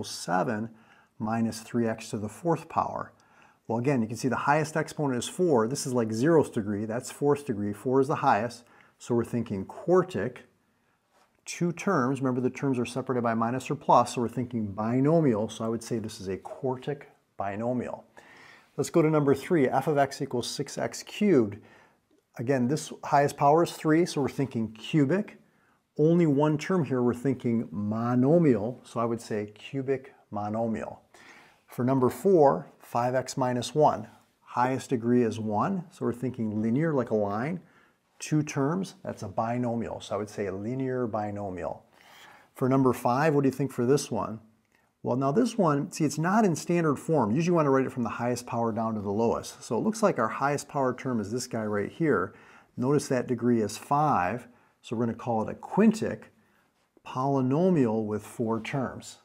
equals 7 minus 3x to the fourth power. Well, again, you can see the highest exponent is 4. This is like zeroth degree. That's fourth degree. 4 is the highest. So we're thinking quartic, two terms. Remember, the terms are separated by minus or plus, so we're thinking binomial. So I would say this is a quartic binomial. Let's go to number 3. f of x equals 6x cubed. Again, this highest power is 3, so we're thinking cubic. Only one term here, we're thinking monomial, so I would say cubic monomial. For number 4, 5x minus 1. Highest degree is 1, so we're thinking linear like a line. Two terms, that's a binomial, so I would say a linear binomial. For number 5, what do you think for this one? Well, now this one, see, it's not in standard form. Usually you want to write it from the highest power down to the lowest. So it looks like our highest power term is this guy right here. Notice that degree is 5, so we're going to call it a quintic polynomial with four terms.